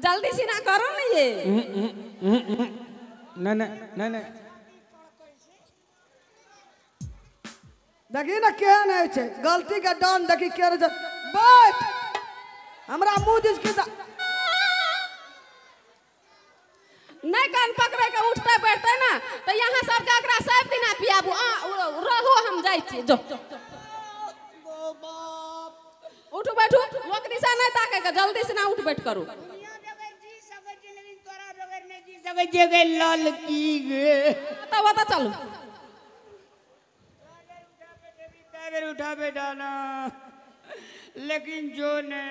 जल्दी सीना करो ना ये। नहीं नहीं नहीं नहीं देखी ना केहन है छै? गलती के डान देखी के छै? बैठ। हमरा मुँह दिस के नहीं कान पकड़े के उठते बैठते ना तो यहाँ सब एकरा सब दिना पियाबू आ रहो हम जाइ छी जो उठू बैठू लोक दिशा नहीं ताके के जल्दी से ना उठ बैठ करू सगे जगह लाल की गे तब बता चलू उठा बेटा ना लेकिन जो ने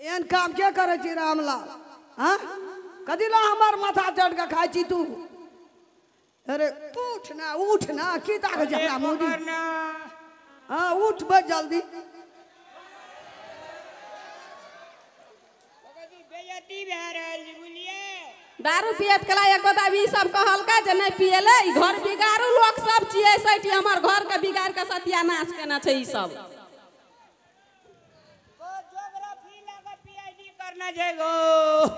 एहन काम के करे छी रामलाल हाँ? कथी ला हमर माथा चढ़ के खाइ छी तू? अरे उठ ना उठ ना की ताके दिस ना। हाँ उठ बैठ जल्दी। दारू पियत कला एक गोदा भी सब कहलका जे नहीं पियले। ई घर बिगाड़ू लोग सब छिए सैठी हमर घर के बिगाड़ के सत्यानाश केना छै ई सब ज्योग्राफी लगा करना छै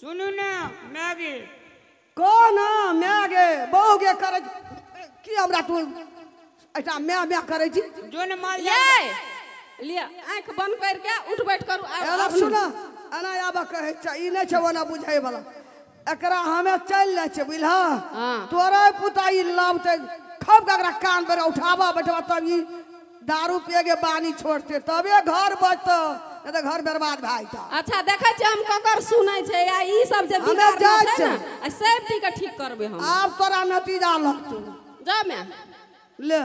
सुनू ना मैगी कौन मैं गे बहु गे करे। की हमरा तू ऐटा मैं मैं करे छी? जो ने माल ये! लिया आँख बंद करके उठ बैठ करू आ- सुना। आबा कहे छै ई नहीं छै ओना बुझाई वाला एकरा हमें चल जाइ छै हाँ। तोरा पुता ई लाभते खब के एकरा कान पर उठाबा बैठबा तब ई दारू पिए के बानी छोड़ते तबे घर बचतो। नहीं तो घर बर्बाद भए जेतौ अच्छा देखे छियै हम ककर सुनै छै या ई सब जे हमें बिगाड़ छै छै। ना आ सेफ्टी के ठीक करबै हम। आब तोरा नतीजा लगतौ जा मैं ले।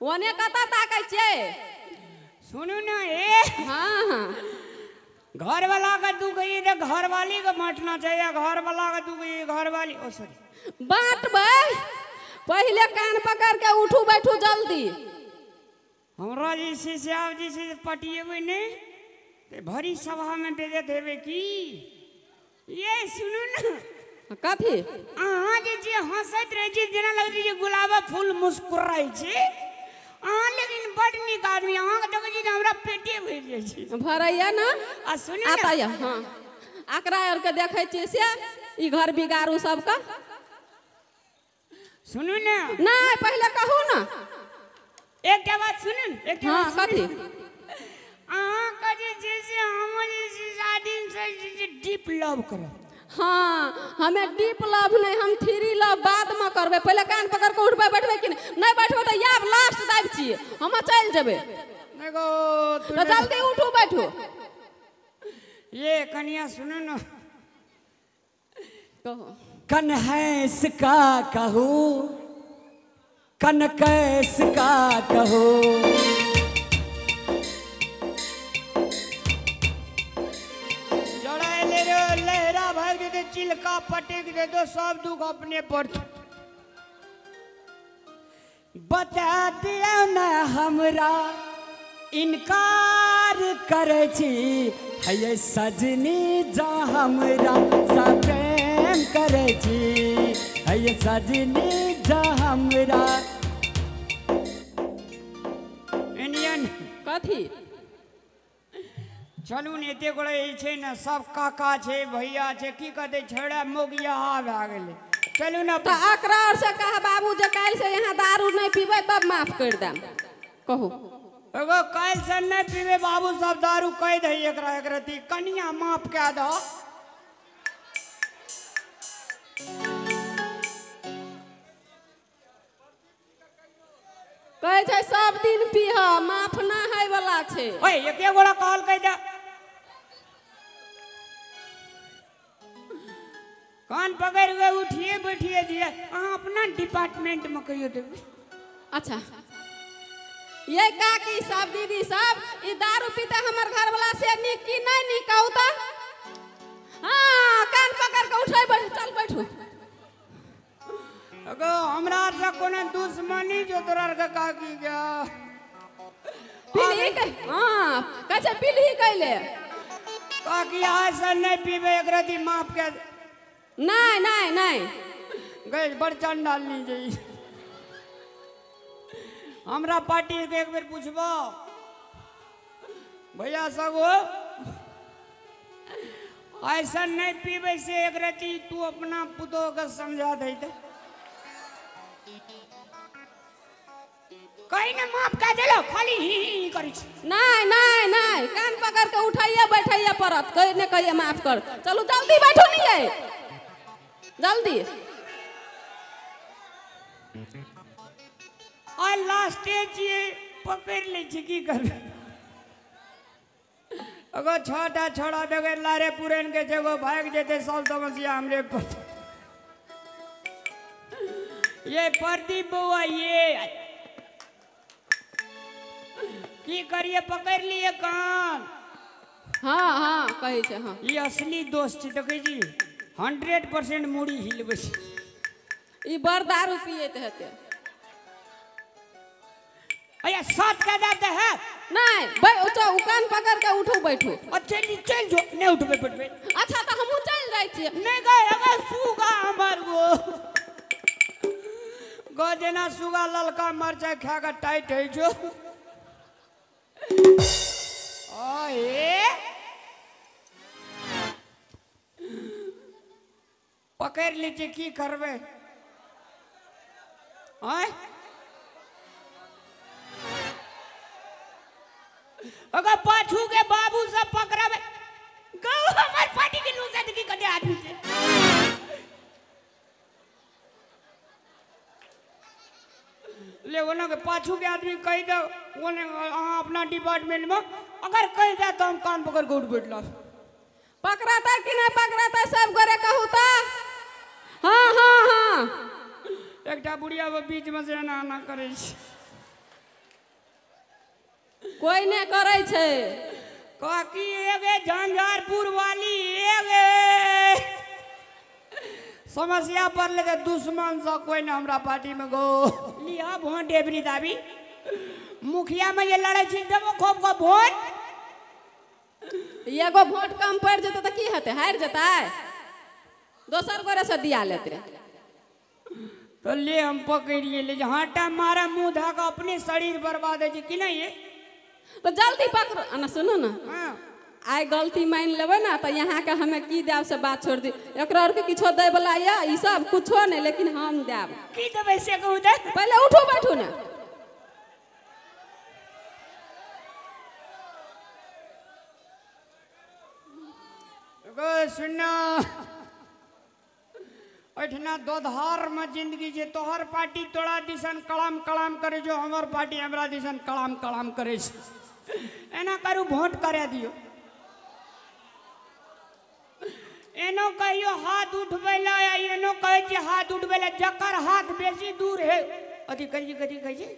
ओने कतऽ ताकै छियै? सुनू ना ए। हाँ हाँ। घर वाला का दुख ये तो घर वाली का बांटना चाहिए घर वाला का दुख ये घर वाली ओ सॉरी। बांटबै? पहिले कान पकड़ के उठू बैठू जल्दी। हमरा जे छै से आब जे छै से पटिएबै नहि तऽ भरी सभा में बेजत हेबै की? ये सुनू ना। कथी अहाँ जे जे हंसैत रहै छी जेना लगतै जे गुलाबा फूल मुस्कुराइ छै अहाँ लेकिन बड नीक आदमी अहाँके देखै छी हमरा पेटे भरि जाइ छै। भरैया ना। आ सुनू आता ना यऽ हाँ। आकरा आर के देखै छियै से ई घर बिगाड़ू सबके। सुनू ना। नहीं पहिले कहू ना। एकटा बात सुनू ने, एकटा हाँ बात सुनू कथी? जे छै से हम जे छै शादी से जे छै डीप लव करो। हाँ हमें डीप लव नहीं हम थ्री लव बाद में करबे। पहले कान पकड़ के उठबे बैठबे कि नहीं? नहीं बैठबे तो याब लास्ट दाबि छियै। हम चल जेबे। देखो तो जल्दी उठू बैठू। ये कन्या सुनो ना? कहो। कन्हैस का कहो? कनकैस का कहो। लहरा भाग दे चिलका पटेक दे दो, सब दुख अपने पर। बता दिया ना हमरा, इनकार करे सजनी जा हमरा सा करे छी। है सजनी जा हमरा कथी चलू ने एते गोड़े ना सब काका छे भैया छे की कहते छड़ा मोगिया आ भए गेले चलू ना तो अकरार से कहा बाबू जे काल से यहाँ दारू नहीं पीबे तब माफ़ कर दे कहू एगो काल से नहीं पीबे बाबू सब दारू कह दे एकरा एकरती कनिया माफ़ कह दो कहै छै सब दिन पीह माफ़ ना है वाला छै। ओए एके गोड़ा कॉल कह दे। कान पकड़ के उठिए बैठिए दिए अहाँ अपना डिपार्टमेंट में कहियो देबै। अच्छा। ये काकी सब दीदी सब ई दारू पीते हमर घर वाला से नीक की नहीं नीक कहू तो हाँ कान पकड़ के उठै बैठ चल बैठू। अगो हमरा से कोनो दुश्मनी जो तोरा के काकी के? पीली के हाँ कहै छै पीली कैले काकी आज से नहीं पीबे एक रती माफ़ के नहीं नहीं नहीं। बड़ चंडाल ली जाई हमरा पार्टी के एक बेर पूछबो। भैया सब हो ऐसा नहीं पीबे से एक रती तू अपना पुतोह के समझा दे कहीं ना माफ़ कर देलो खाली ही ही करी नहीं नहीं नहीं कान पकड़ के उठाइए बैठाइए परत कहीं ने कहिए माफ़ कर। चलो जल्दी बैठो नहीं है जल्दी। आ लास्ट ये पकड़ ले छी की करबे अगर छोटा छोड़ा बगैर लारे पुरन के जगह भाग जेते सब समस्या हमरे पर। ये प्रदीप बउआ ये। की करिए पकड़ लिए कान। हाँ हाँ कहै छै हाँ। ये असली दोस्त छै देखै छी हंड्रेड परसेंट मुड़ी हिलबै छै। ई बड़ दारू पियत हेतै। अरे साथ का दादा है। नहीं बै उठो उ कान पकड़ के उठो बैठो। और चल चल जो नहीं उठबे पड़बे। अच्छा तो हमहूँ चल जाइ छियै। नहीं गए अगर सुगा हमार वो। गो जेना सुगा ललका मरचाई खा के टाइट है जो। ओए पकड़ लीजिए, की करबे अगर पाछू के बाबू सब पकड़ाबे गौ हमार पार्टी के लोग की कदे आदमी से? ले ओना के पाछू के आदमी कह दो ओने अहाँ अपना डिपार्टमेंट में अगर कह दे तो हम कान पकड़ के उठ बैठला पकड़ाता कि नहीं पकड़ाता सब गोरे कहू तो? हाँ हाँ हाँ। एकटा बुढ़िया वो बीच में से एना एना करे कोई नहीं करे छै? काकी एगे झंझारपुर वाली एगे। समस्या पड़ले तो दुश्मन से कोई ना हमरा पार्टी में गो। लिया भोट डेबरी दाबी। मुखिया में ये लड़े छी देबो खूब को भोट। एगो वोट कम पड़ जेतै तऽ की हेतै? हारि जेतै। दोसर गोरे से दिया लेतै। तो ले हम पकड़िए ले हाटा मारा मुँह धाका अपने शरीर बर्बाद है जी कि नहीं है? तो जल्दी पकड़ो। ना सुनू ना। हाँ। आइ गलती मानि लेबै ने तऽ यहाँ के हमें की देब से बात छोड़ दी। एकरा आरके किछो दै बला यऽ ई सब कुछो नहीं लेकिन हम देब। की देबै से कहू दे? पहले उठू बैठू ने। गो सुनो ओठना दोधार में ज़िंदगी जे तोहर पार्टी तोरा दिसन कलाम कलाम करे जो हमर पार्टी हमरा दिसन कलाम कलाम करे एना करू वोट करे दियो। एनो कहियो हाथ उठबै ला या एनो कहै छै हाथ उठबै ला जकर हाथ बेसी दूर है। अथी कहिए कथी कहै छै?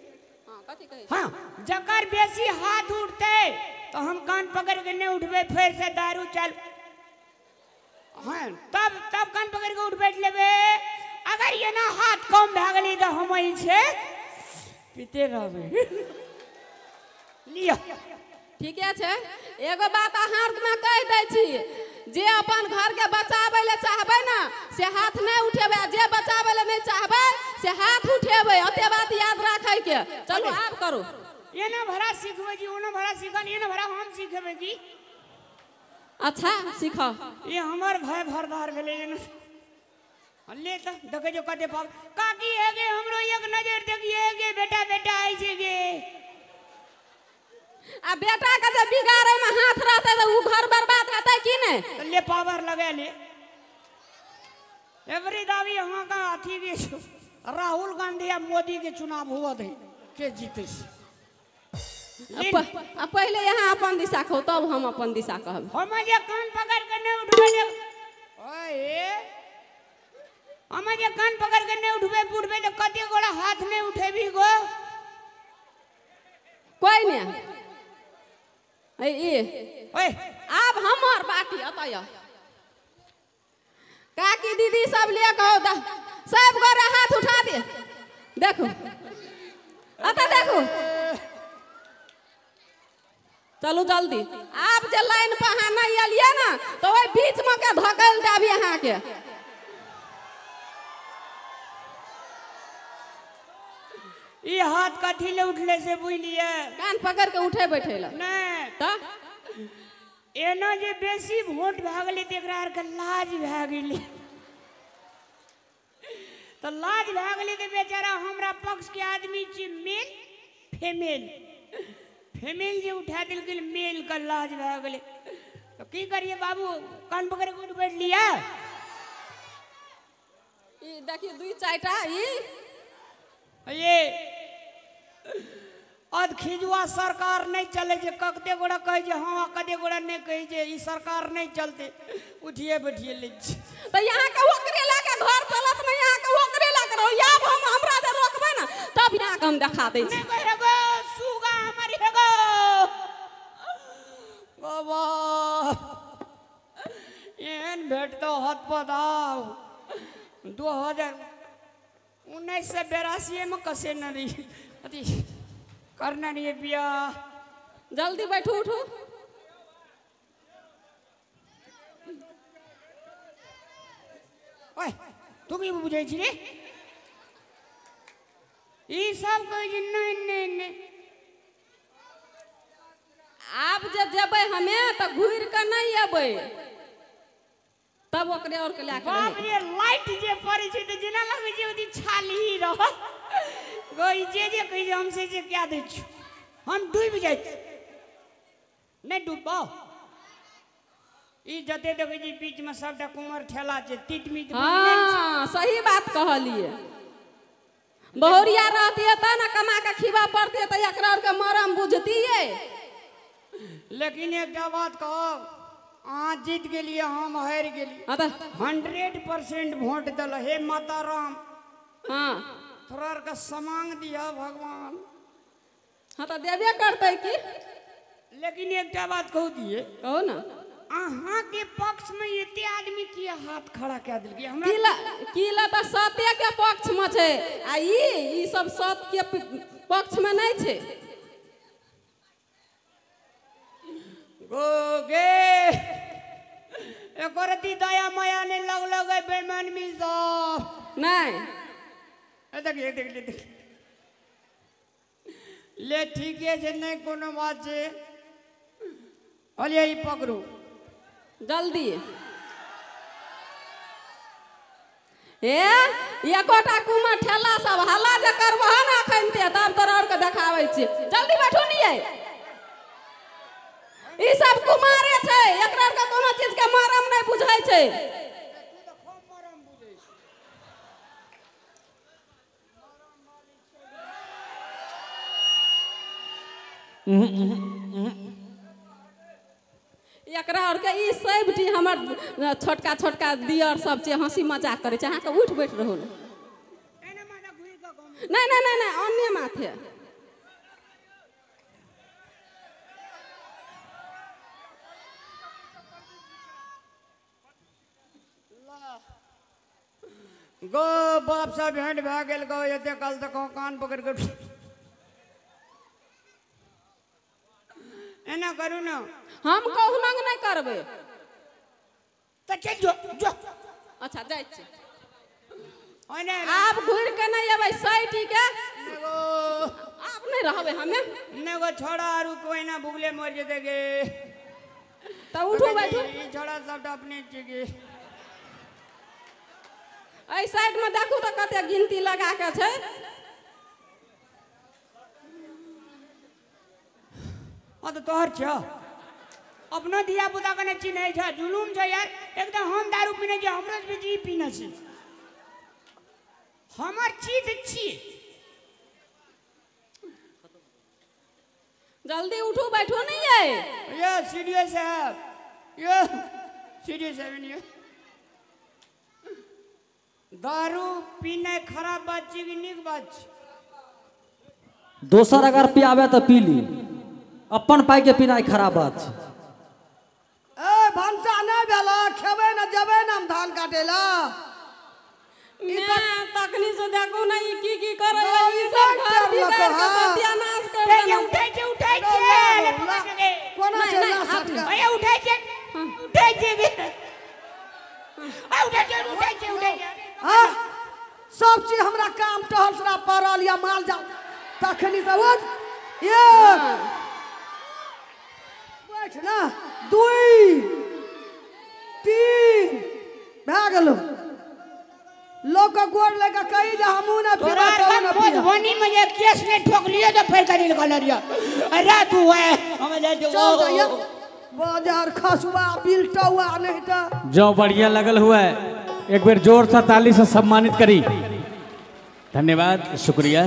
हाँ कथी कहै छै? हाँ जकर बेसी हाथ उठते तो हम कान पकड़ के नहीं उठबे फिर से दारू चल। हाँ तब तब कान पकड़ के उठ बैठ लेबे। अगर ये ना हाथ कम भए गेलै तो हम ही से पीते रहबे। लिया ठीके छै। एगो बात अहाँ में कह दै छी। जे अपन घर के बचाबै ले चाहबै ना से हाथ नहीं उठेबै जे बचाबै ले नहीं चाहबै से हाथ उठेबै। ओते बात याद राखै के चलू आब करू। ये ना भरा सीखबे जी ओना भरा सीखन ये ना भरा हम सीखेबे की अच्छा सीख। ये हमार भाई भरदार भेले ये ना। ले तो देखे जो कते पाव काकी है गे हमरो एक नज़र देखिए गे बेटा बेटा आई छै गे। आ बेटा के जे बिगाड़े में हाथ रहतै तो उ घर बर्बाद हेतै कि नहीं तो ले पावर लगा ले। एवरी दावी यहाँ का अथी के। राहुल गांधी या मोदी के चुनाव हुआ थे के जीते पहले यहाँ अपन दिशा कहू तब हम अपन दिशा कहब। हम जे कान पकड़ के नहीं उठबे। ले ओए। हम जे कान पकड़ के नहीं उठबे उठबे तो कते गोड़ा हाथ नहीं उठेबी गो। कोई नहीं ओए। आब हमर बाटी अतय काकी दीदी सब ले कहो सब गोरे हाथ उठा दे। देखो। अतः देखो। चलू जल्दी। आब जे लाइन पर अहाँ नहीं एलियै ना तो ओहि बीच में के धकल देबी अहाँ के ये हाथ कथी ले उठले से बुझलिए? कान पकड़ के उठे बैठे ला नहीं। तो? एना जे बेसी वोट भए गेलै तऽ एकरा आरके लाज भए गेलै। तऽ लाज भए गेलै तऽ बेचारा हमरा पक्षके आदमी छियै मेल फीमेल फीमेल जे उठा देलकै मेलके लाज भए गेलै। तऽ की करिए बाबू कान पकड़ के उठ बैठ लिया ई देखिए दुई चारिटा ई ये अध खिजुआ सरकार नहीं चले जे कते गोड़ा कहे जे हाँ कते गोड़ा नहीं कहे जे ई सरकार नहीं चलते। उठिए बैठिए ले तो यहाँ के ओकरे लाके घर चलत नहीं यहाँ के ओकरे लाके रहो। आब हम हमरा जे रोकबै ना तब यहाँ के हम देखा दै छी। नहीं कहे गो सुगा हमारी है गो बाबा एहन भेट तो हत पदाव दो हज़ार उन्नीस सौ बेरासी में कसे न रही। अथी करना नहीं बियाह जल्दी बैठू उठू। ओए तू की बुझे छी रे। ई सब कहे छी नहीं नहीं नहीं आब जे जेबै हमें तऽ घुरि कऽ नहि अबै तब ओकरे और के लए बाप रे लाइट जे पड़े छै तऽ जेना लगे छै ओदी छाली रह गई जे जे कहे छै हम से से क्या दै छी। हम डूबि जाइ छी। नहीं डूबो ई जते देखे छी बीच में सबटा कुमर ठेला छै तीत मीत हाँ सही बात कहलिए बहुरिया रहतिए तऽ ने कमा के खिबा पड़तिए तऽ एकरा और के मरम बुझतिए लेकिन एकटा बात कहो अहाँ जीत गेलिए हम हारि गेलिए हंड्रेड परसेंट वोट दिल हे माता राम हाँ। थोड़ा के समांग दिया भगवान। हाँ तऽ देबे करतै की? लेकिन एकटा बात कहू दिए। कहू ना। अहाँ के पक्ष में एते आदमी किया हाथ खड़ा कए देलकै? हमरा किला किला तऽ सत्य के पक्ष में छै। आ ई ई सब सत्य के पक्ष में नहीं छै। गो गे एको रती दया माया नहीं लग लगे बेईमान में सब नहीं। ए देख ये देख ले देख। ले ठीक है जे नहीं कोनो बात छै अलिए ई पकड़ू। जल्दी। ए एकोटा कुमर ठेला सब हल्ला जे करबह ने अखन ते तब तोरा के देखाबै छियै जल्दी बैठू नहीं ई सब कुमारे छै एकरा के कोनो चीज़ के मरम बुझ छै। एकरा आरके ई सैबटी हमर छोटका छोटका दियर सब छै हँसी मज़ाक करै छै अहाँके उठि बैठ रहल। नहीं नहीं नहीं नहीं अन्य माथे गो बाप से भेंट भए गेल गो एते कल तक कान पकड़ के एना करू ना। हम कहुना नहीं करबै। तो चल जो जो। अच्छा जाइ छी ओने आब घुरि के नहीं अबै सैटी के। नेगो। आब नहीं रहबै हमें। नेगो छोड़ा आरु कोई ना भूगले मर जेते गे। तो उठू बैठू। छोड़ा सब अपने छिके एहि साइड में देखू तो कते गिनती लगा के छै। हाँ तो तोहर छ अपनो धिया पुता कने चिन्है छ जुलुम छ यार। एकदम हम दारू पीने छी हमरो बेसी पीने छी। हमर चीज छी। जल्दी उठू बैठू नहीं है ये सीडीओ साहब। ये सीडीओ साहब ये दारू पीने खराब बात छी कि नीक बात छी। दोसर अगर पियाबे तो पी ली। अपन पाई के पीनाइ खराब बात छै। ए भनसा नहीं भेल खेबै न जेबै न हम धान काटे ला मैं तखनी से देखू ना ई की की करे ना, ई सब नहीं घर बिगाड़ के। सत्यानाश कर देलक उठाई छै उठाई छै के कोना से ना सटका? अरे उठाई छै उठाई छै। सब चीज़ हमरा काम टहल सरा पड़ल या माल जाल। तखनी से उठ ये बैठ ना। दुई तीन। भए गेलो। लोग के गोर लेके कही जे हमू ना पीबा तो ना का पीबा धोनी में ये केस ने ठोक लियो तो फिर करी कलर या अरे तू है हमें जा चल जाइए बाज़ार खसुआ बिलटुआ नहीं तो जो बढ़िया लगल हुआ है, एक बार ज़ोर से ताली से सम्मानित करी। धन्यवाद, शुक्रिया।